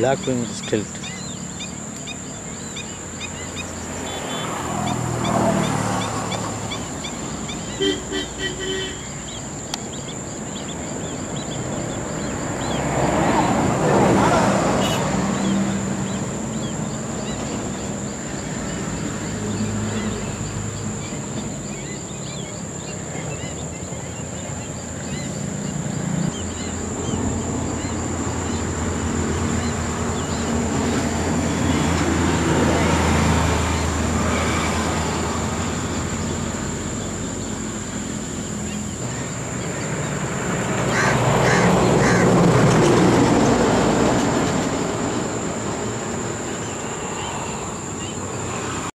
black ist stilt